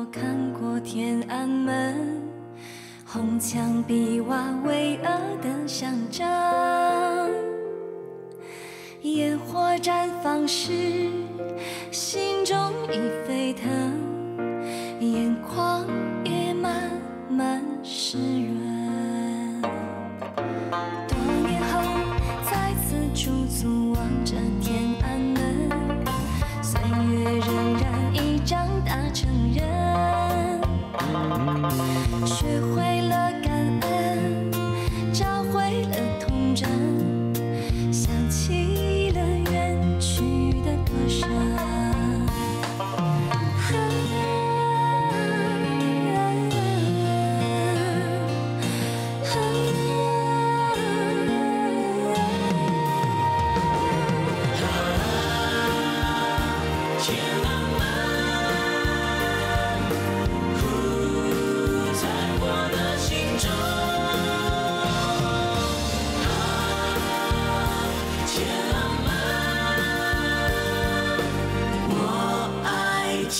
我看过天安门，红墙碧瓦巍峨的象征。烟火绽放时，心中已沸腾，眼眶也慢慢湿润。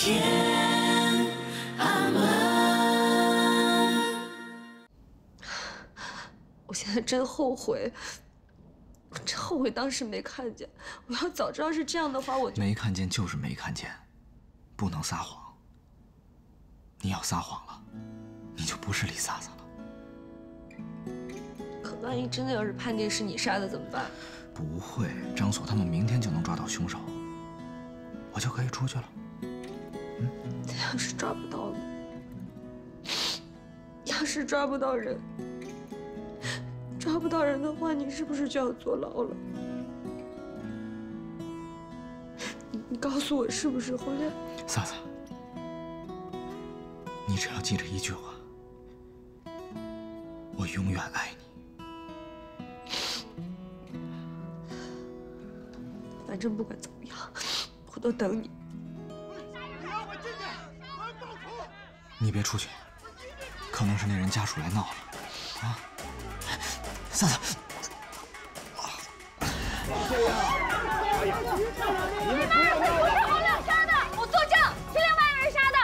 爱天安门。我现在真后悔，真后悔当时没看见。我要早知道是这样的话，我就没看见就是没看见，不能撒谎。你要撒谎了，你就不是李萨萨了。可万一真的要是判定是你杀的怎么办？不会，张锁他们明天就能抓到凶手，我就可以出去了。要是抓不到你？要是抓不到人，抓不到人的话，你是不是就要坐牢了？你你告诉我是不是红亮？嫂子，你只要记着一句话：我永远爱你。反正不管怎么样，我都等你。你别出去，可能是那人家属来闹了，啊！萨萨，你们不是洪亮杀的，我作证，是另外一个人杀的。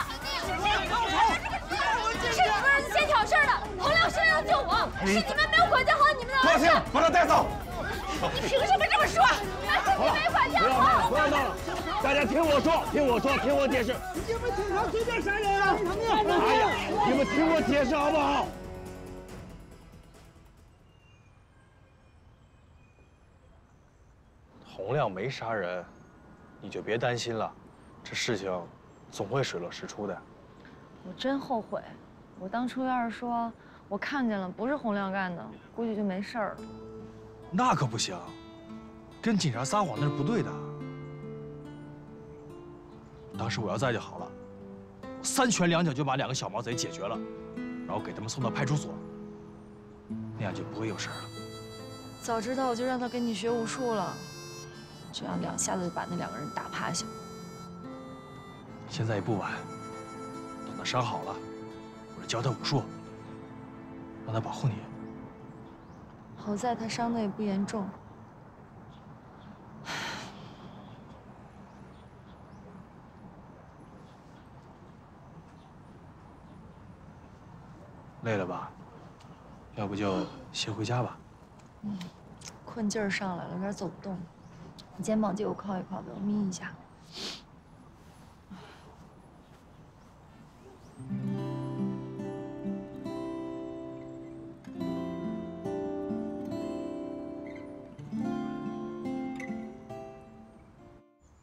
是你们儿子先挑事的，洪亮是要救我，是你们没有管教好你们的儿子。把他带走！你凭什么这么说？家听我说，听我说，听我解释。你们警察随便杀人啊！哎呀，你们听我解释好不好？洪亮没杀人，你就别担心了，这事情总会水落石出的。我真后悔，我当初要是说我看见了不是洪亮干的，估计就没事儿了。那可不行，跟警察撒谎那是不对的。当时我要在就好了，我三拳两脚就把两个小毛贼解决了，然后给他们送到派出所，那样就不会有事了。早知道我就让他跟你学武术了，这样两下子就把那两个人打趴下。现在也不晚，等他伤好了，我就教他武术，让他保护你。好在他伤的也不严重。累了吧？要不就先回家吧。嗯，困劲儿上来了，有点走不动。你肩膀借我靠一靠呗，我眯一下。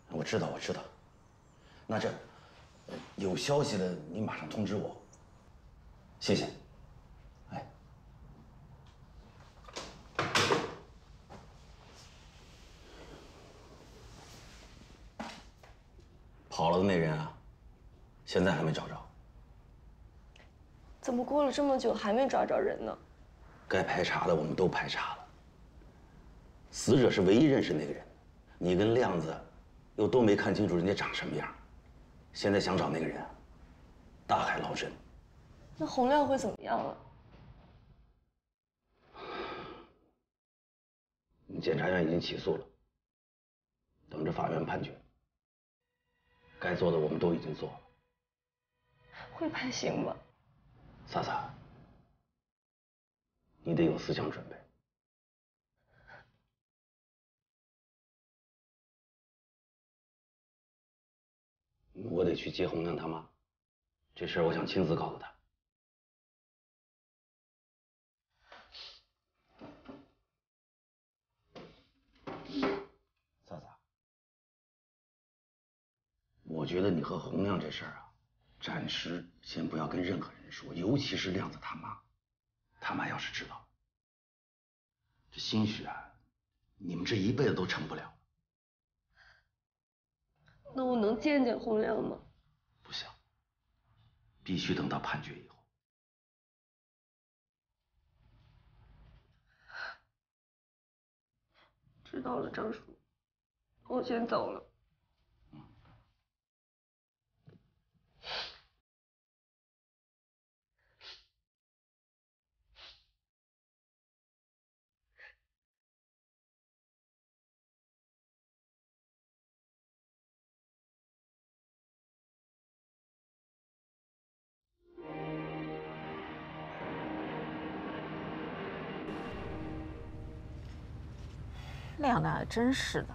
我知道，我知道。那这呃有消息了，你马上通知我。谢谢。哎，跑了的那人啊，现在还没找着，怎么过了这么久还没抓着人呢？该排查的我们都排查了。死者是唯一认识那个人，你跟亮子又都没看清楚人家长什么样，现在想找那个人啊，大海捞针。那洪亮会怎么样啊？检察院已经起诉了，等着法院判决。该做的我们都已经做了。会判刑吗？萨萨，你得有思想准备。我得去接红亮他妈，这事我想亲自告诉他。萨萨，我觉得你和洪亮这事儿啊，暂时先不要跟任何人说，尤其是亮子他妈。他妈要是知道，这兴许啊，你们这一辈子都成不了。那我能见见洪亮吗？不行，必须等到判决以后。知道了，张叔，我先走了。真是的，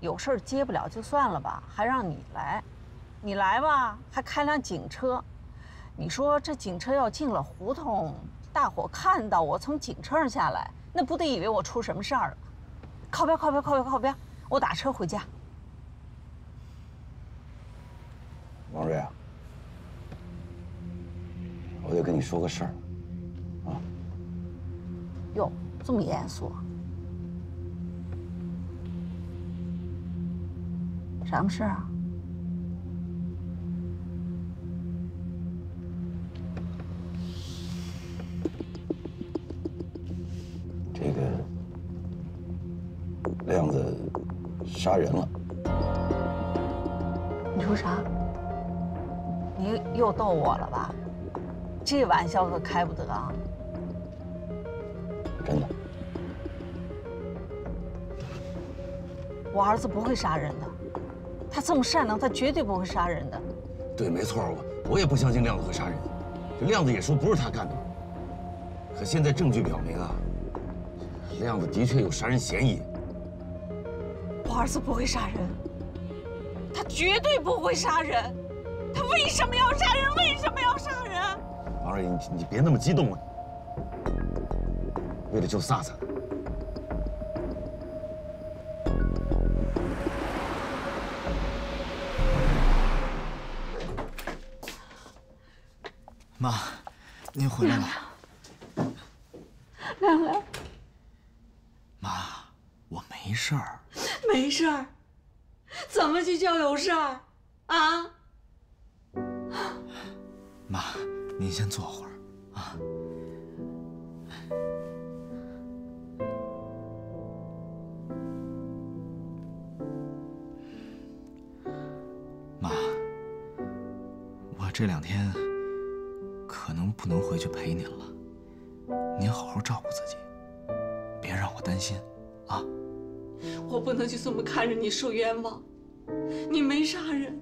有事儿接不了就算了吧，还让你来，你来吧，还开辆警车，你说这警车要进了胡同，大伙看到我从警车上下来，那不得以为我出什么事儿了？靠边，靠边，靠边，靠边，我打车回家。王瑞啊，我得跟你说个事儿。哟，这么严肃？什么事啊？这个亮子杀人了。你说啥？你又逗我了吧？这玩笑可开不得啊！真的。我儿子不会杀人的，他这么善良，他绝对不会杀人的。对，没错，我我也不相信亮子会杀人。这亮子也说不是他干的，可现在证据表明啊，亮子的确有杀人嫌疑。我儿子不会杀人，他绝对不会杀人，他为什么要杀人？为什么要杀人？王瑞，你你别那么激动啊！为了救萨萨。回来了。亮亮，妈，我没事儿。没事儿，怎么就叫有事儿？啊？妈，您先坐会儿啊。妈，我这两天不能回去陪您了，您好好照顾自己，别让我担心啊。我不能就这么看着你受冤枉，你没杀人，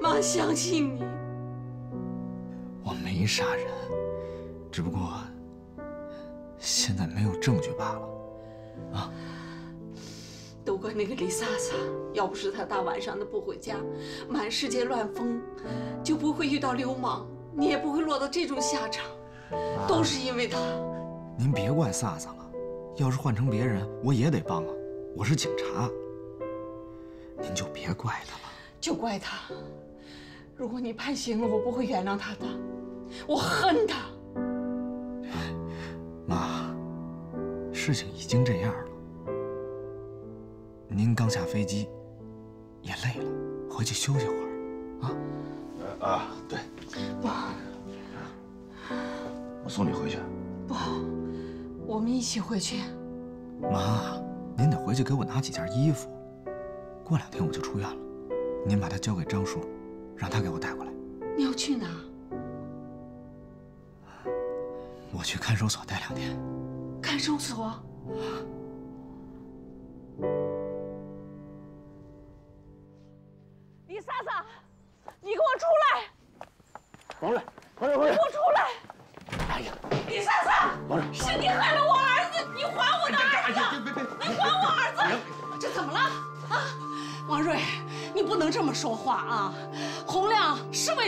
妈相信你。我没杀人，只不过现在没有证据罢了。啊！都怪那个李萨萨，要不是他大晚上的不回家，满世界乱疯，就不会遇到流氓，你也不会落到这种下场。都是因为他。您别怪萨萨了，要是换成别人，我也得帮啊。我是警察，您就别怪他了。就怪他。如果你判刑了，我不会原谅他的，我恨他。妈，事情已经这样了，您刚下飞机，也累了，回去休息会儿，啊。啊，对。不，我送你回去。不，我们一起回去。妈，您得回去给我拿几件衣服，过两天我就出院了，您把它交给张叔，让他给我带过来。你要去哪？我去看守所待两天。看守所？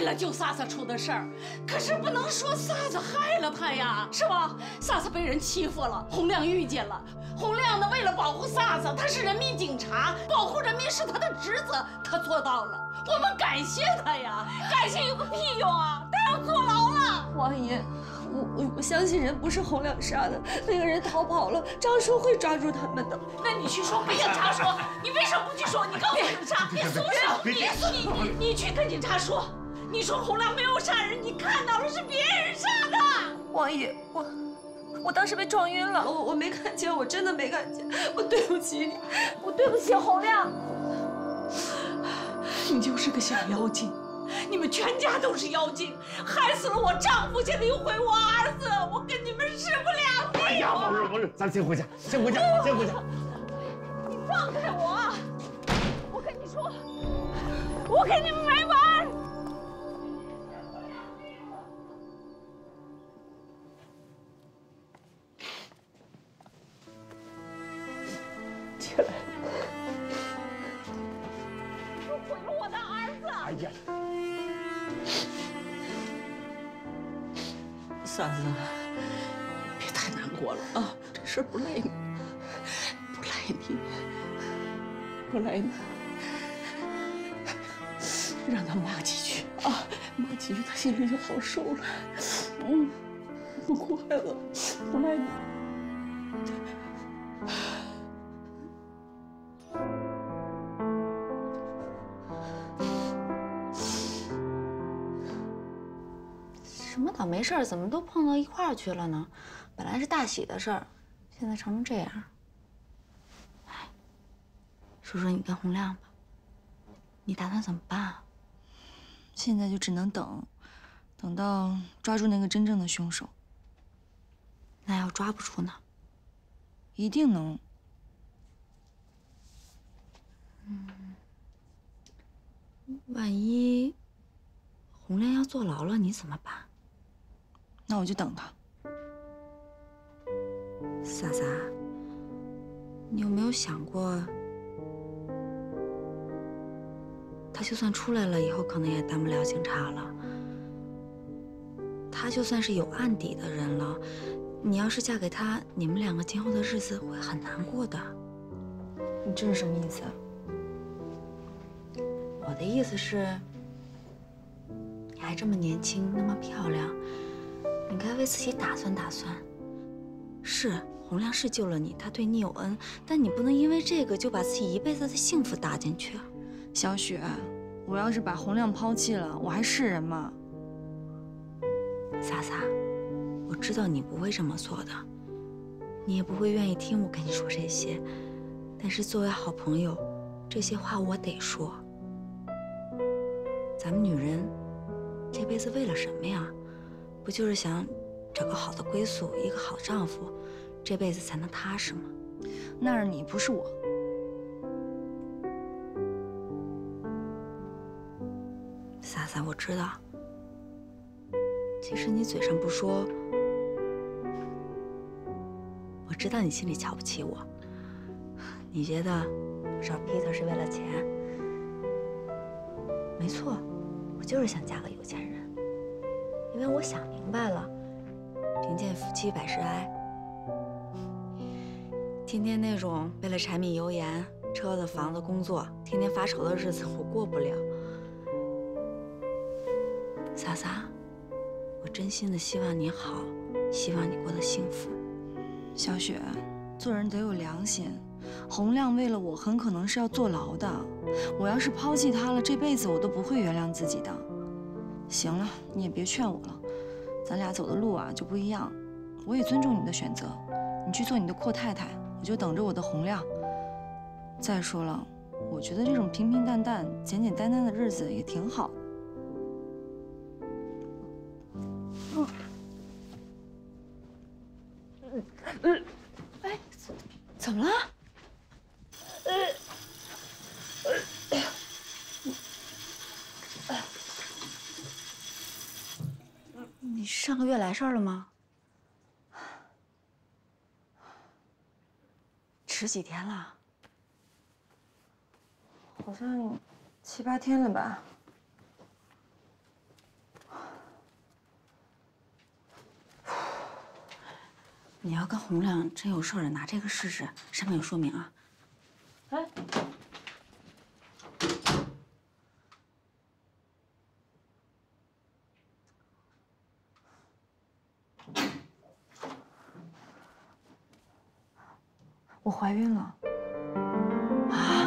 了救萨萨出的事儿，可是不能说萨萨害了他呀，是吧？萨萨被人欺负了，洪亮遇见了。洪亮呢，为了保护萨萨，他是人民警察，保护人民是他的职责，他做到了。我们感谢他呀，感谢有个屁用啊！他要坐牢了。王爷，我我我相信人不是洪亮杀的，那个人逃跑了，张叔会抓住他们的。那你去说，跟警察说，你为什么不去说？你告诉警察，你松手，你你你你去跟警察说，你说洪亮没有杀人，你看到了是别人杀的。王爷，我。我当时被撞晕了，我我没看见，我真的没看见，我对不起你，我对不起洪亮。你就是个小妖精，你们全家都是妖精，害死了我丈夫，现在又毁我儿子，我跟你们势不两立。哎呀，不是不是，咱先回家，先回家，先回家。你放开我！我跟你说，我跟你们孩子，别太难过了啊！这事不赖你，不赖你，不赖你。让他骂几句啊，骂几句，他心里就好受了。嗯，不哭，孩子，不赖你。事儿，怎么都碰到一块儿去了呢？本来是大喜的事儿，现在成成这样。哎，说说你跟洪亮吧，你打算怎么办啊？现在就只能等，等到抓住那个真正的凶手。那要抓不住呢？一定能。嗯，万一洪亮要坐牢了，你怎么办？那我就等他。萨萨，你有没有想过，他就算出来了，以后可能也当不了警察了。他就算是有案底的人了，你要是嫁给他，你们两个今后的日子会很难过的。你这是什么意思啊？我的意思是，你还这么年轻，那么漂亮。你该为自己打算打算。是洪亮是救了你，他对你有恩，但你不能因为这个就把自己一辈子的幸福搭进去啊。小雪，我要是把洪亮抛弃了，我还是人吗？萨萨，我知道你不会这么做的，你也不会愿意听我跟你说这些。但是作为好朋友，这些话我得说。咱们女人这辈子为了什么呀？不就是想找个好的归宿，一个好丈夫，这辈子才能踏实吗？那是你，不是我。萨萨，我知道，其实你嘴上不说，我知道你心里瞧不起我。你觉得找 Peter 是为了钱？没错，我就是想嫁个有钱人。因为我想明白了，贫贱夫妻百事哀。天天那种为了柴米油盐、车子、房子、工作，天天发愁的日子，我过不了。萨萨，我真心的希望你好，希望你过得幸福。小雪，做人得有良心。洪亮为了我，很可能是要坐牢的。我要是抛弃他了，这辈子我都不会原谅自己的。行了，你也别劝我了，咱俩走的路啊就不一样。我也尊重你的选择，你去做你的阔太太，我就等着我的洪亮。再说了，我觉得这种平平淡淡、简简单单的日子也挺好。嗯，嗯，哎，怎么了？呃你上个月来事儿了吗？迟几天了，好像七八天了吧？你要跟洪亮真有事儿了，拿这个试试，上面有说明啊。哎。我怀孕了。啊！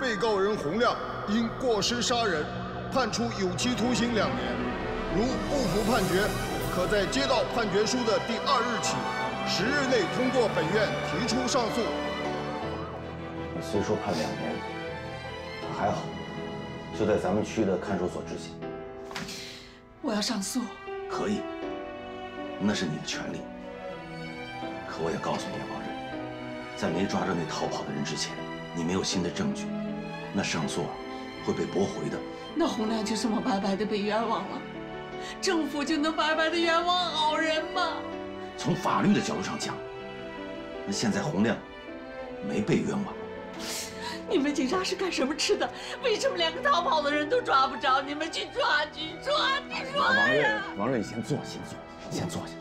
被告人洪亮因过失杀人，判处有期徒刑两年。如不服判决，可在接到判决书的第二日起十日内通过本院提出上诉。虽说判两年，还好，就在咱们区的看守所执行。我要上诉。可以，那是你的权利。可我也告诉你，王瑞，在没抓着那逃跑的人之前，你没有新的证据，那上诉啊会被驳回的。那洪亮就这么白白的被冤枉了？政府就能白白的冤枉好人吗？从法律的角度上讲，那现在洪亮没被冤枉。你们警察是干什么吃的？为什么连个逃跑的人都抓不着？你们去抓去抓去抓王瑞！，王瑞，你先坐，先坐，先坐下。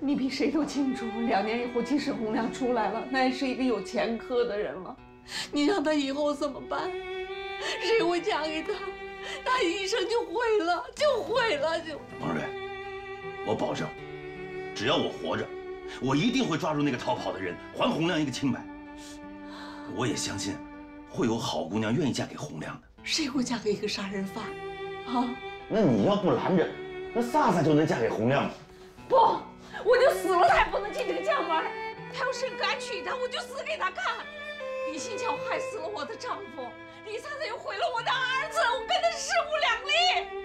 你比谁都清楚，两年以后即使洪亮出来了，那也是一个有前科的人了。你让他以后怎么办？谁会嫁给他？他一生就毁了，就毁了，就。王瑞，我保证，只要我活着，我一定会抓住那个逃跑的人，还洪亮一个清白。我也相信，会有好姑娘愿意嫁给洪亮的。谁会嫁给一个杀人犯？啊！那你要不拦着，那萨萨就能嫁给洪亮了。不，我就死了，他也不能进这个家门。他要是敢娶她，我就死给他看。李新桥害死了我的丈夫，李萨萨又毁了我的儿子，我跟他势不两立。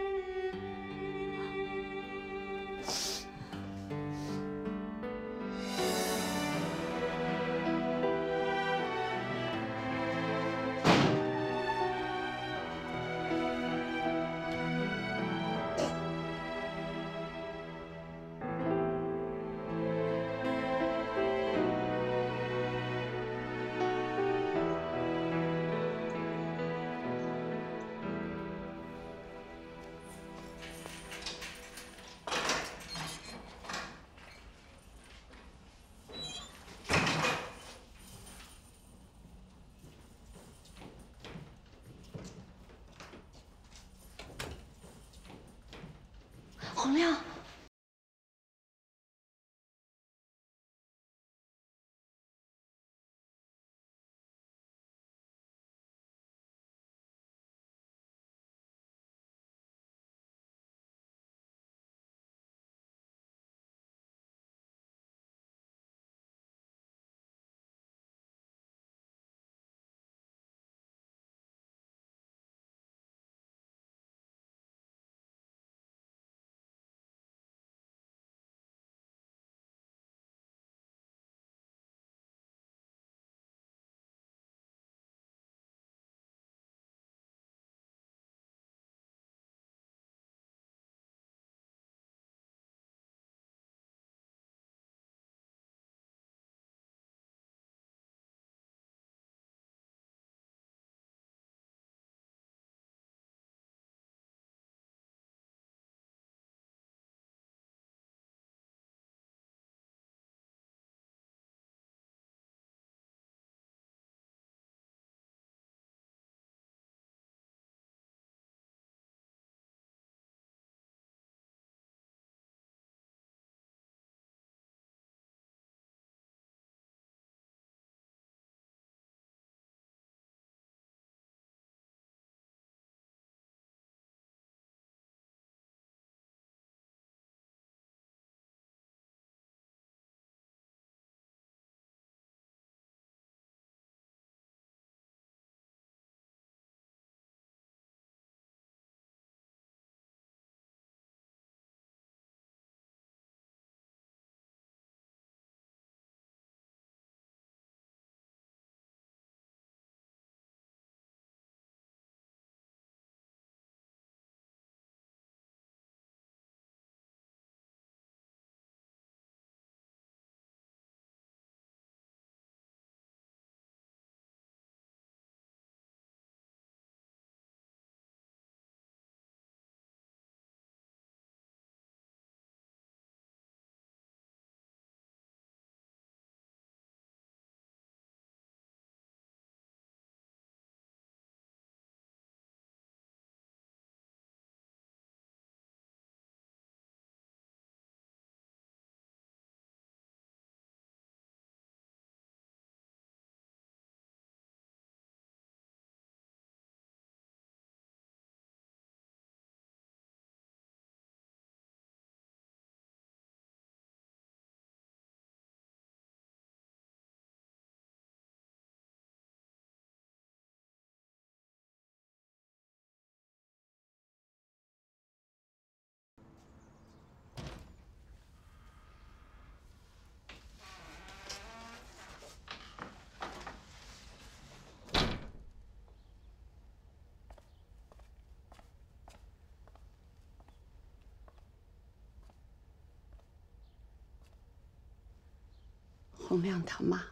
洪亮他妈，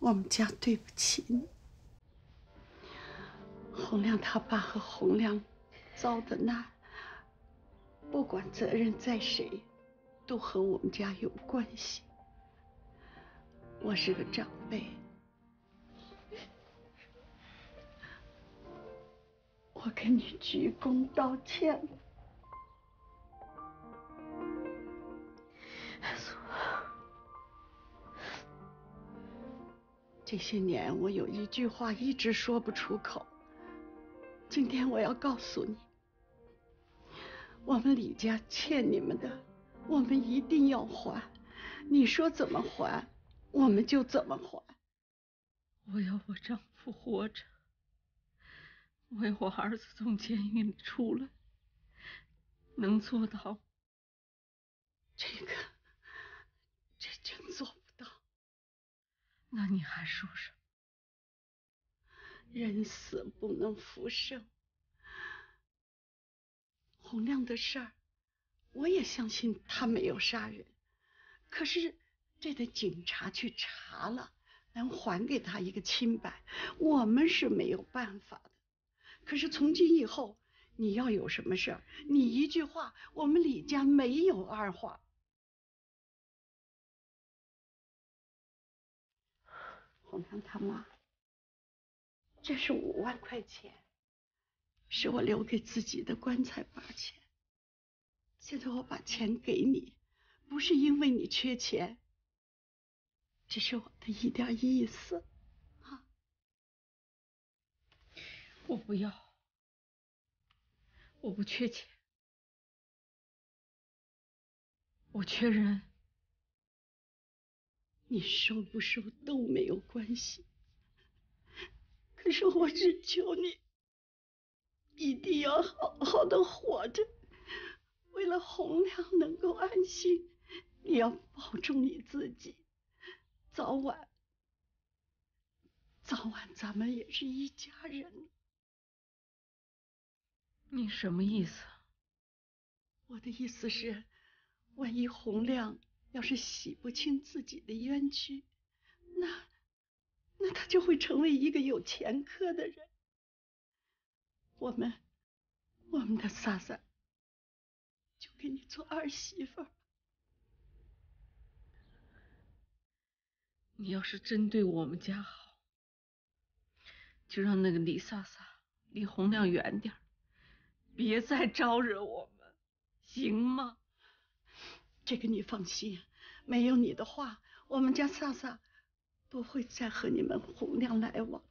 我们家对不起你。洪亮他爸和洪亮遭的难，不管责任在谁，都和我们家有关系。我是个长辈，我跟你鞠躬道歉。这些年，我有一句话一直说不出口。今天我要告诉你，我们李家欠你们的，我们一定要还。你说怎么还，我们就怎么还。我要我丈夫活着，为我儿子从监狱里出来，能做到？这个，这真做不到。那你还说什么？人死不能复生。洪亮的事儿，我也相信他没有杀人，可是这得警察去查了，能还给他一个清白，我们是没有办法的。可是从今以后，你要有什么事儿，你一句话，我们李家没有二话。红娘他妈。这是五万块钱，是我留给自己的棺材板钱。现在我把钱给你，不是因为你缺钱，只是我的一点意思，啊！我不要，我不缺钱，我缺人。你收不收都没有关系。可是我只求你，一定要好好的活着。为了洪亮能够安心，你要保重你自己。早晚，早晚咱们也是一家人。你什么意思？我的意思是，万一洪亮要是洗不清自己的冤屈，那……那他就会成为一个有前科的人。我们，我们的萨萨，就给你做儿媳妇。你要是真对我们家好，就让那个李萨萨离洪亮远点别再招惹我们，行吗？这个你放心，没有你的话，我们家萨萨。不会再和你们洪亮来往。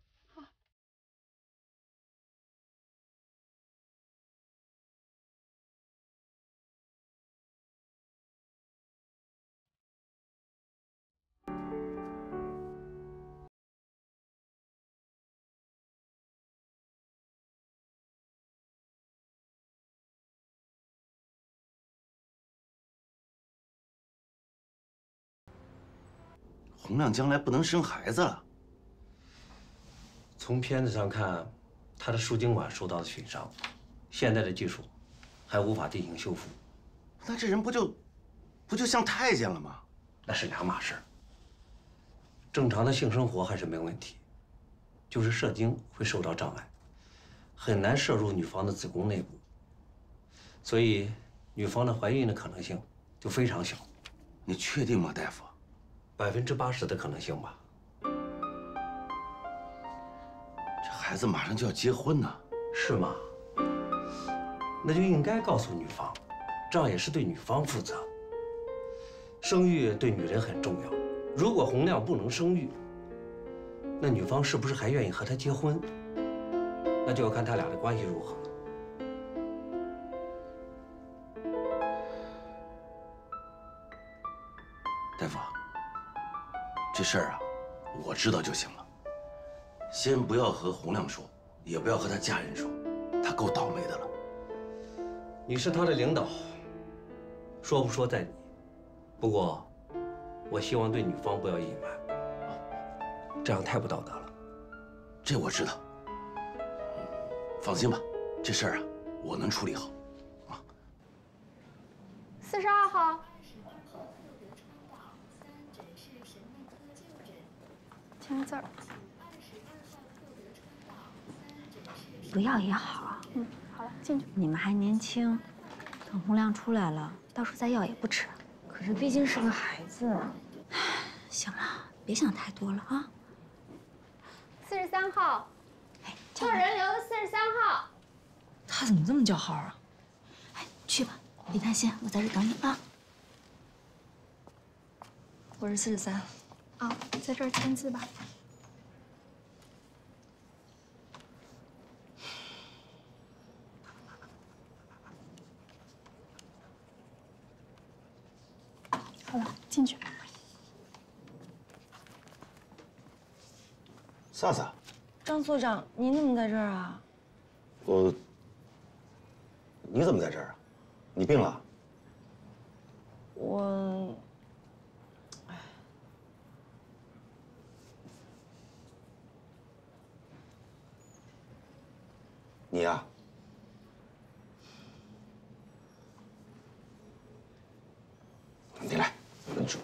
洪亮将来不能生孩子了。从片子上看，他的输精管受到了损伤，现在的技术还无法进行修复。那这人不就不就像太监了吗？那是两码事。正常的性生活还是没问题，就是射精会受到障碍，很难射入女方的子宫内部，所以女方的怀孕的可能性就非常小。你确定吗，大夫？百分之八十的可能性吧。这孩子马上就要结婚呢，是吗？那就应该告诉女方，这样也是对女方负责。生育对女人很重要，如果洪亮不能生育，那女方是不是还愿意和他结婚？那就要看他俩的关系如何。这事儿啊，我知道就行了。先不要和洪亮说，也不要和他家人说，他够倒霉的了。你是他的领导，说不说在你。不过，我希望对女方不要隐瞒，这样太不道德了。这我知道。放心吧，这事儿啊，我能处理好。啊。四十二号。签个字儿。不要也好。嗯，好了，进去。你们还年轻，等洪亮出来了，到时候再要也不迟。可是毕竟是个孩子。行了，别想太多了啊。四十三号，做人流的四十三号。他怎么这么叫号啊？哎，去吧，别担心，我在这等你啊。我是四十三。啊，在这儿签字吧。好了，进去。萨萨，张所长，您怎么在这儿啊？我，你怎么在这儿啊？你病了？我，你呀、你来，我跟你说，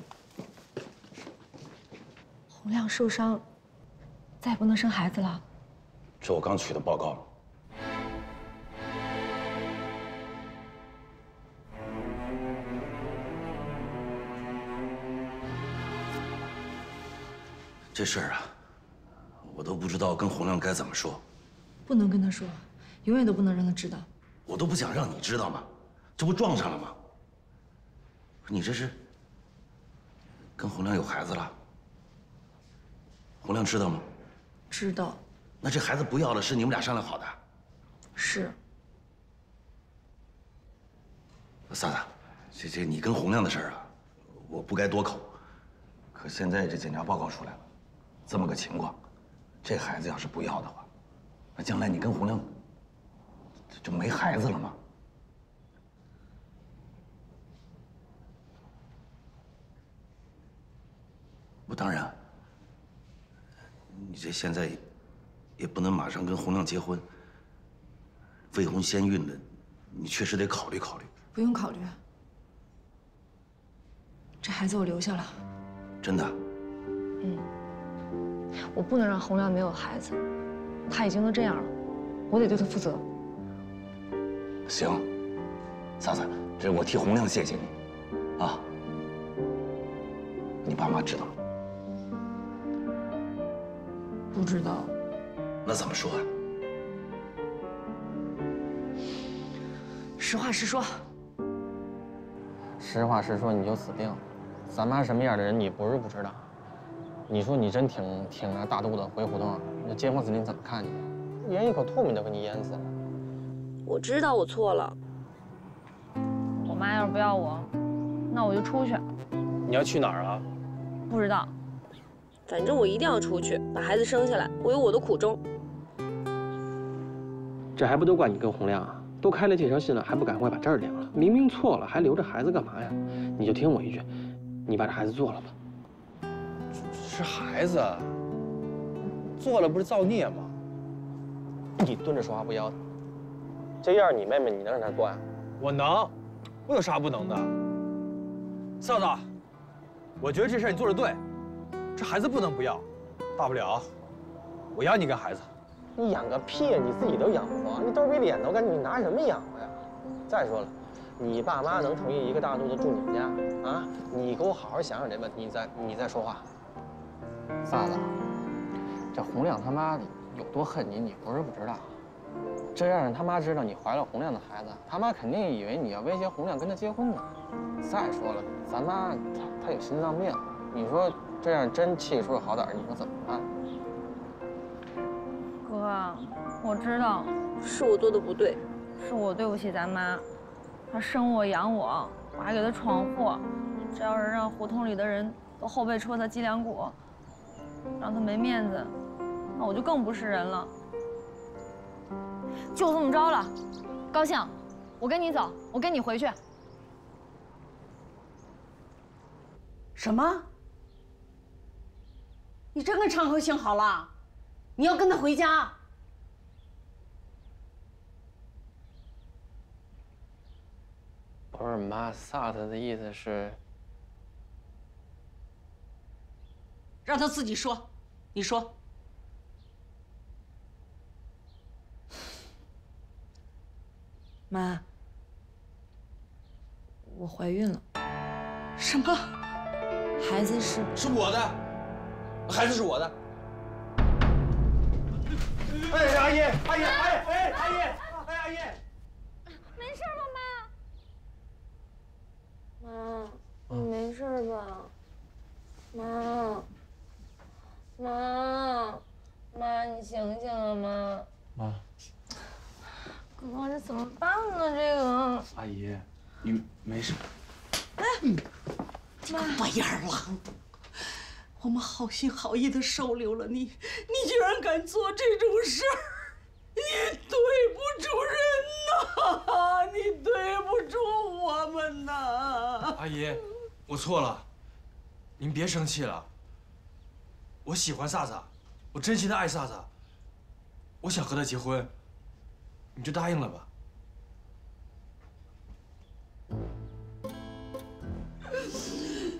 洪亮受伤，再也不能生孩子了。这我刚取的报告了。这事儿啊，我都不知道跟洪亮该怎么说，不能跟他说，永远都不能让他知道。我都不想让你知道嘛，这不撞上了吗？你这是跟洪亮有孩子了？洪亮知道吗？知道，那这孩子不要了，是你们俩商量好的？是。萨萨，这这你跟洪亮的事儿啊，我不该多口。可现在这检查报告出来了，这么个情况，这孩子要是不要的话，那将来你跟洪亮就没孩子了吗？我当然，你这现在也不能马上跟洪亮结婚，未婚先孕的，你确实得考虑考虑。不用考虑，这孩子我留下了。真的？嗯，我不能让洪亮没有孩子，他已经都这样了，我得对他负责。行，嫂子，这我替洪亮谢谢你，啊。你爸妈知道吗？不知道。那怎么说啊？实话实说。实话实说，你就死定了。咱妈什么样的人，你不是不知道。你说你真挺挺着大肚子回胡同，那街坊四邻怎么看你？连一口唾沫都给你淹死了。我知道我错了。我妈要是不要我，那我就出去。你要去哪儿啊？不知道，反正我一定要出去，把孩子生下来。我有我的苦衷。这还不都怪你跟洪亮啊？都开了这条信了，还不赶快把这儿领了？明明错了，还留着孩子干嘛呀？你就听我一句，你把这孩子做了吧。是孩子，做了不是造孽吗？你蹲着说话不腰疼。这要是你妹妹，你能让她过呀？我能，我有啥不能的？嫂子，我觉得这事儿你做的对，这孩子不能不要，大不了我养你个孩子。你养个屁呀！你自己都养不活，你兜比脸都干净，你拿什么养活呀？再说了，你爸妈能同意一个大肚子住你们家啊？你给我好好想想这问题，你再你再说话。嫂子，这洪亮他妈有多恨你，你不是不知道。这要是他妈知道你怀了洪亮的孩子，他妈肯定以为你要威胁洪亮跟他结婚呢。再说了，咱妈她她有心脏病，你说这样真气出了好歹，你说怎么办？哥，我知道是我做的不对，是我对不起咱妈。她生我养我，我还给她闯祸，这要是让胡同里的人都后背戳她脊梁骨，让她没面子，那我就更不是人了。就这么着了，高兴，我跟你走，我跟你回去。什么？你真跟昌河兴好了？你要跟他回家？不不是妈萨特的意思是，让他自己说，你说。妈，我怀孕了。什么？孩子是是我的，孩子是我的。哎，阿姨，阿姨，阿姨，哎，阿姨，哎，阿姨，没事吧，妈？妈，你没事吧？妈，妈，妈，你醒醒啊，妈！妈，哥哥，这怎么办呢？这个，阿姨，你没事。这个白眼狼，我们好心好意的收留了你，你居然敢做这种事儿，你对不住人呐，你对不住我们呐！阿姨，我错了，您别生气了。我喜欢萨萨，我真心的爱萨萨，我想和她结婚，你就答应了吧。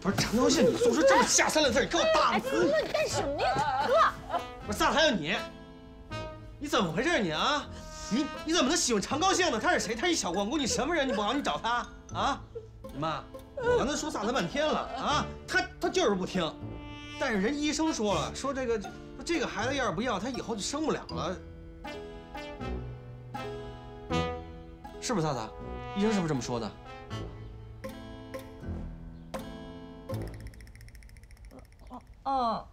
不是陈高兴，你说出这么下三滥字，你给我大哎，哥，你干什么呀，哥？不是萨特还有你，你怎么回事你啊？你你怎么能喜欢常高兴呢？他是谁？他一小光棍，你什么人？你不好，你找他啊？妈，我跟他说撒他半天了啊，他他就是不听。但是人医生说了，说这个说这个孩子要是不要，他以后就生不了了，是不是萨萨？医生是不是这么说的？哦，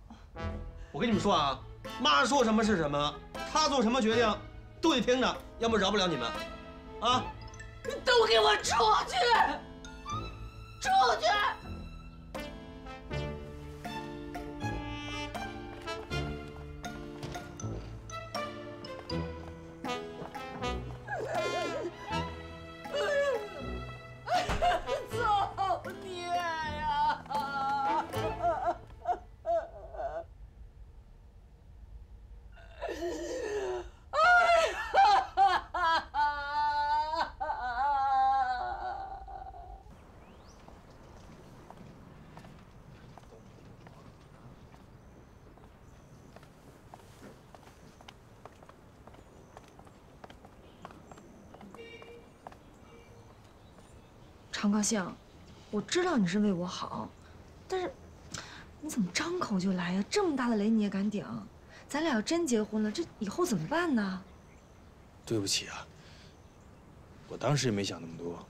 我跟你们说啊，妈说什么是什么，她做什么决定都得听着，要不饶不了你们，啊！都给我出去！出去！常高兴，我知道你是为我好，但是你怎么张口就来呀？这么大的雷你也敢顶？咱俩要真结婚了，这以后怎么办呢？对不起啊，我当时也没想那么多，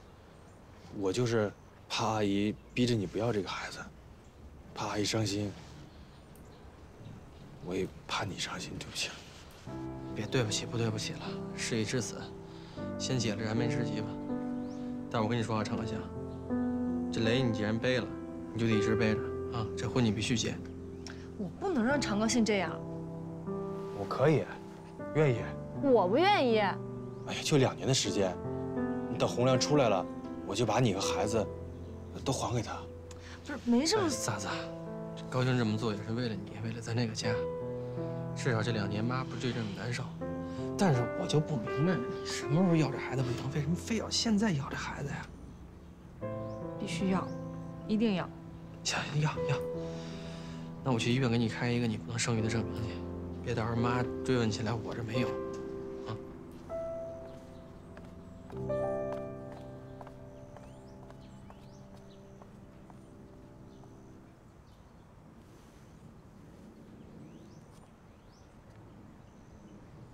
我就是怕阿姨逼着你不要这个孩子，怕阿姨伤心，我也怕你伤心，对不起。别对不起，不对不起了，事已至此，先解了燃眉之急吧。但我跟你说啊，常高兴，这雷你既然背了，你就得一直背着啊。这婚你必须结。我不能让常高兴这样，我可以，愿意。我不愿意。哎呀，就两年的时间，你等洪亮出来了，我就把你和孩子都还给他。不是没什么。嫂子，高兴这么做也是为了你，为了咱这个家。至少这两年妈不就这么难受。但是我就不明白了，你什么时候要这孩子不行，为什么非要现在要这孩子呀？必须要，一定要。行，要要。那我去医院给你开一个你不能生育的证明去，别到时候妈追问起来我这没有。啊。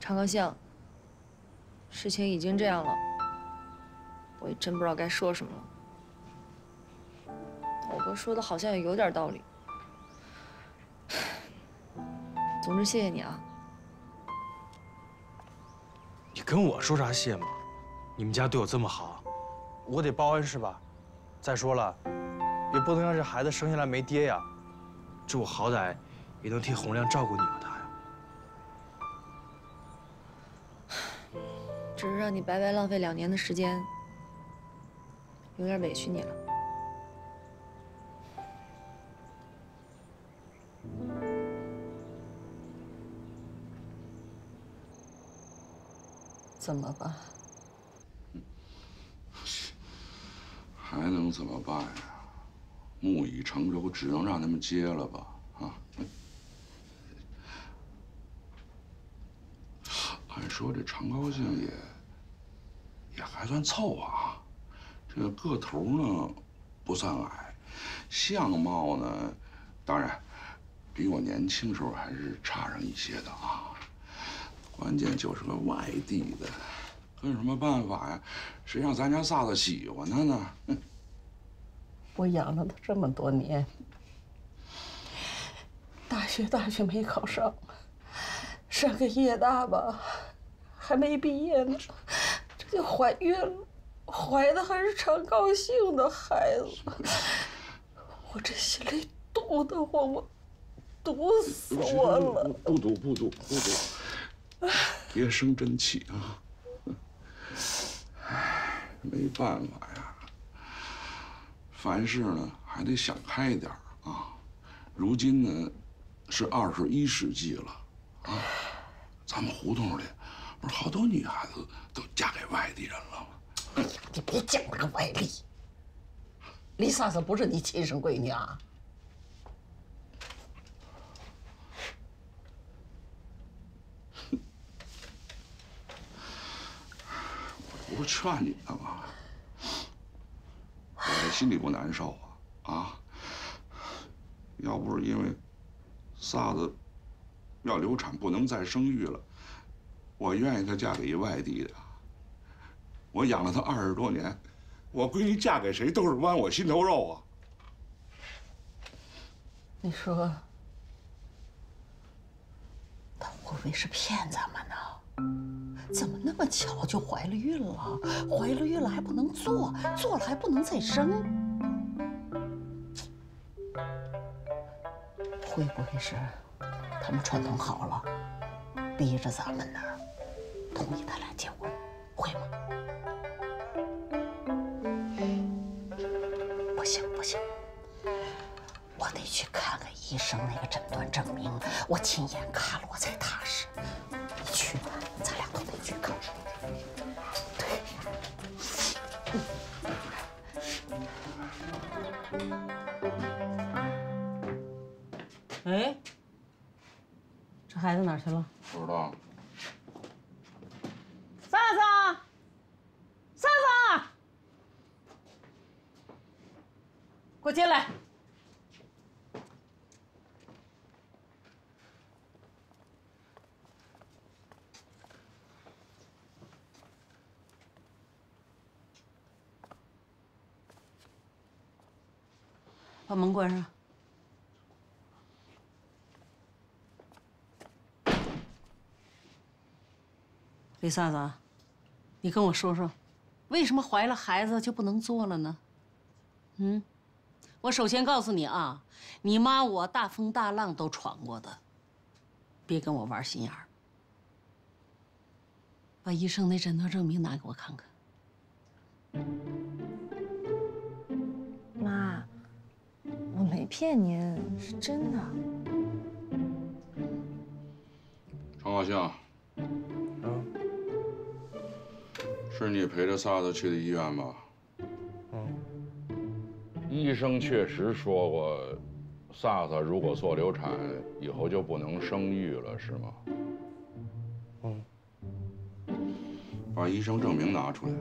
常高兴，事情已经这样了，我也真不知道该说什么了。我哥说的好像也有点道理。总之，谢谢你啊。你跟我说啥谢吗？你们家对我这么好，我得报恩是吧？再说了，也不能让这孩子生下来没爹呀。这我好歹也能替洪亮照顾你们他只是让你白白浪费两年的时间，有点委屈你了。怎么办？还能怎么办呀？木已成舟，只能让他们接了吧？啊！按说这常高兴也也还算凑合啊，这个头呢不算矮，相貌呢，当然比我年轻时候还是差上一些的啊。关键就是个外地的，可有什么办法呀？谁让咱家萨子喜欢他呢？我养了他这么多年，大学大学没考上，上个夜大吧，还没毕业呢，就怀孕了，怀的还是常高兴的孩子，我这心里堵得慌，我堵死我了。不堵不堵不堵，别生真气啊！唉，没办法呀。凡事呢还得想开点啊！如今呢是二十一世纪了啊，咱们胡同里好多女孩子都嫁给外地人了吗？哎呀，你别讲那个外力。李嫂子不是你亲生闺女啊？我不是劝你呢吗？我心里不难受啊！啊，要不是因为萨子要流产不能再生育了，我愿意她嫁给一外地的。我养了她二十多年，我闺女嫁给谁都是剜我心头肉啊！你说，他会不会是骗咱们呢？怎么那么巧就怀了孕了？怀了孕了还不能做，做了还不能再生，会不会是他们串通好了，逼着咱们呢，同意他俩结婚？会吗？不行不行，我得去看看医生那个诊断证明，我亲眼看了我才踏实。你去吧，咱俩都得去看。哎，这孩子哪去了？不知道。萨萨，萨萨，给我进来。把门关上。李萨子，你跟我说说，为什么怀了孩子就不能做了呢？嗯，我首先告诉你啊，你妈我大风大浪都闯过的，别跟我玩心眼儿。把医生那诊断证明拿给我看看。没骗您，是真的。常高兴，嗯，是你陪着萨子去的医院吧？嗯，医生确实说过，萨萨如果做流产，以后就不能生育了，是吗？嗯。把医生证明拿出来。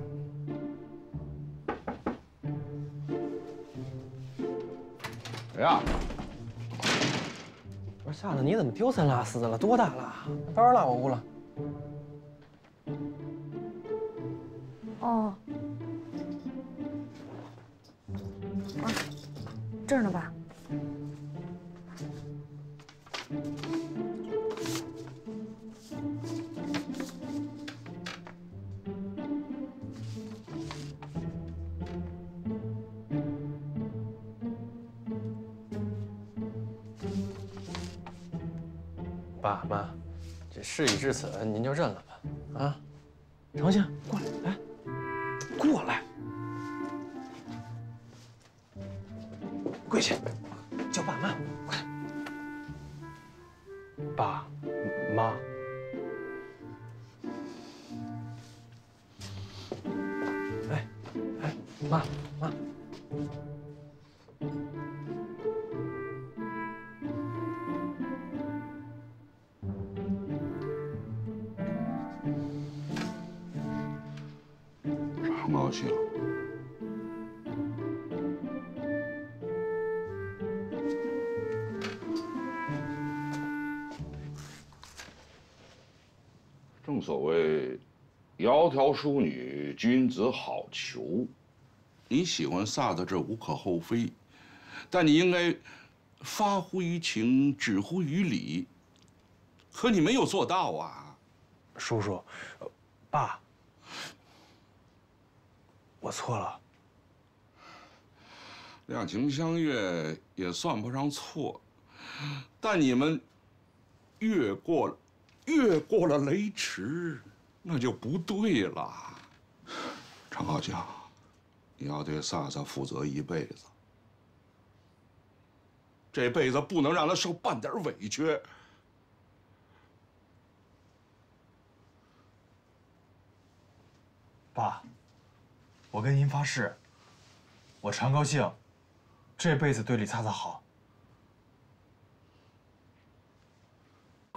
谁呀？不是夏子，你怎么丢三落四的了？多大了？当然落我屋了。哦，啊，这儿呢吧？爸妈，这事已至此，您就认了吧。啊，程兴，过来，窈窕淑女，君子好逑。你喜欢萨德，这无可厚非，但你应该发乎于情，止乎于理。可你没有做到啊，叔叔，爸，我错了。两情相悦也算不上错，但你们越过了。越过了雷池，那就不对了。常高江，你要对萨萨负责一辈子，这辈子不能让他受半点委屈。爸，我跟您发誓，我常高兴，这辈子对李飒飒好。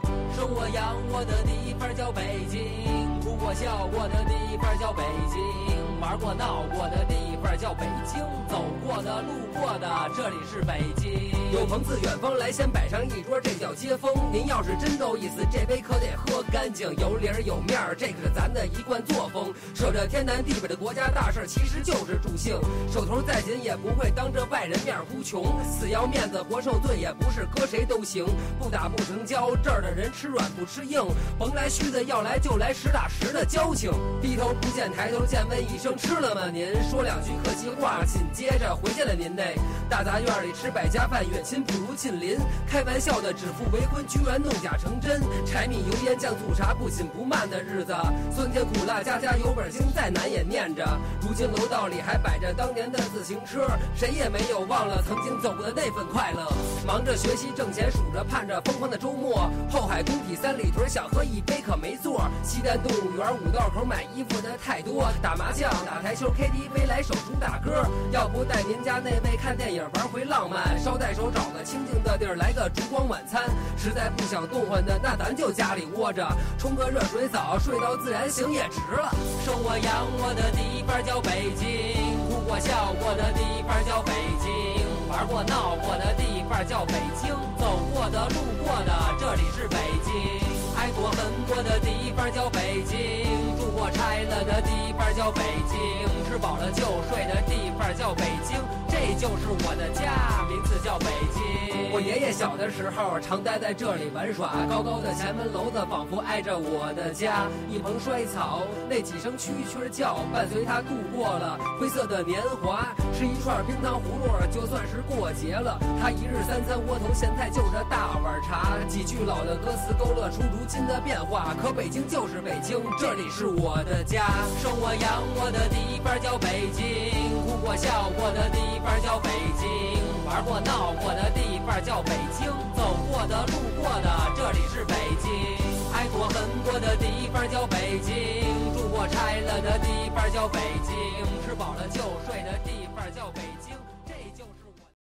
生我养我的地方叫北京，哭过笑过的地方叫北京，玩过闹过的地叫北京，走过的路过的这里是北京。有朋自远方来，先摆上一桌，这叫接风。您要是真够意思，这杯可得喝干净，有理儿有面儿，这可是咱的一贯作风。守着天南地北的国家大事，其实就是助兴。手头再紧也不会当着外人面哭穷，死要面子活受罪也不是搁谁都行。不打不成交，这儿的人吃软不吃硬，甭来虚的，要来就来实打实的交情。低头不见抬头见，问一声吃了吗？您说两句客气话，紧接着回见了您那大杂院里吃百家饭，远亲不如近邻。开玩笑的指腹为婚，居然弄假成真。柴米油盐酱醋茶不紧不慢的日子，酸甜苦辣家家有本经，再难也念着。如今楼道里还摆着当年的自行车，谁也没有忘了曾经走过的那份快乐。忙着学习挣钱，数着盼着疯狂的周末。后海工体三里屯想喝一杯可没座。西单动物园五道口买衣服的太多，打麻将打台球 KTV 来首主打歌。要不带您家那位看电影玩回浪漫，捎带手找个清静的地儿来个烛光晚餐。实在不想动换的，那咱就家里窝着，冲个热水澡，睡到自然醒也值了。生我养我的地方叫北京，哭过笑过的地方叫北京，玩过闹过的地方叫北京，走过的路过的这里是北京，爱过恨过的地方叫北京，我拆了的地方叫北京，吃饱了就睡的地方叫北京，这就是我的家，名字叫北京。我爷爷小的时候常待在这里玩耍，高高的前门楼子仿佛挨着我的家。一蓬衰草，那几声蛐蛐叫，伴随他度过了灰色的年华。吃一串冰糖葫芦，就算是过节了。他一日三餐窝头咸菜，就着大碗茶。几句老的歌词勾勒出如今的变化。可北京就是北京，这里是我的家。生我养我的地方叫北京，哭过笑过的地方叫北京，玩过闹过的地方叫北京，走过的路过的这里是北京，爱过恨过的地方叫北京，住过拆了的地方叫北京，吃饱了就睡的地方叫北京。